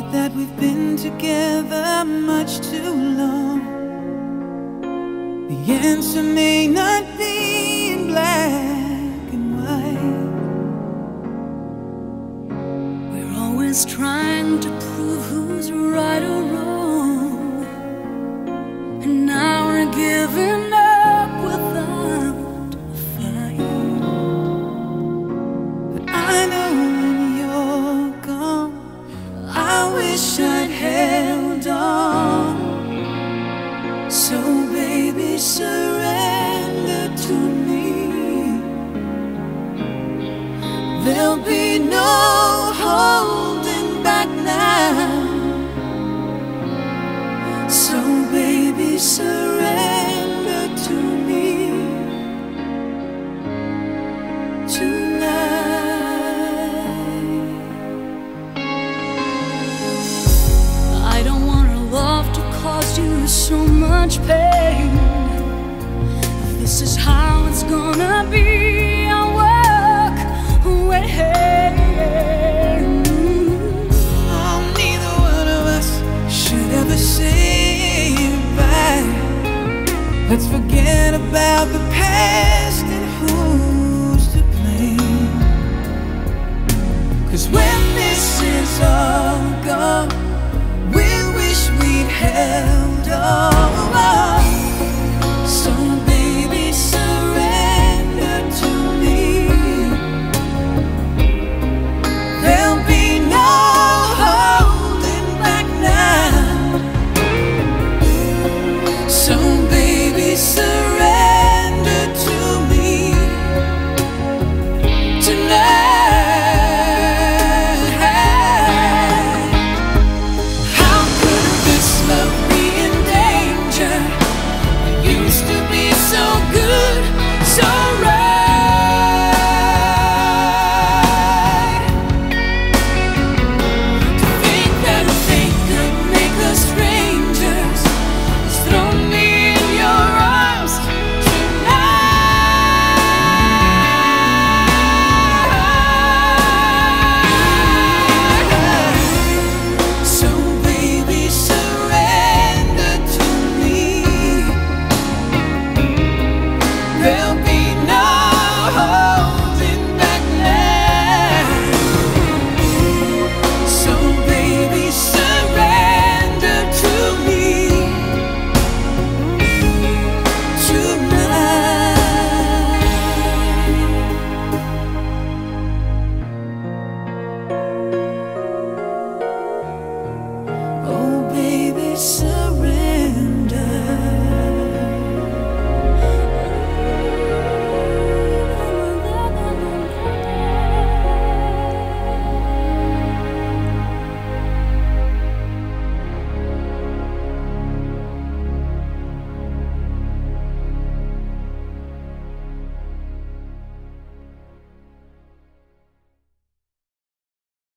that we've been together much too long. The answer may not be in black and white. We're always trying to prove who's right or wrong. And now we're giving So, baby, surrender to me. There'll be no holding back now. So, baby, surrender to me tonight. I don't want our love to cause you so much pain. This is how it's gonna be, I'll walk away. Oh, neither one of us should ever say goodbye. Let's forget about the past so good, so right. so